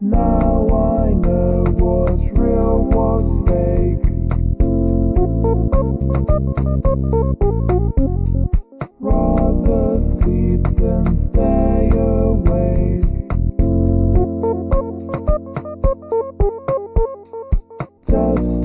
Now I know what's real, what's fake. Rather sleep than stay awake. Just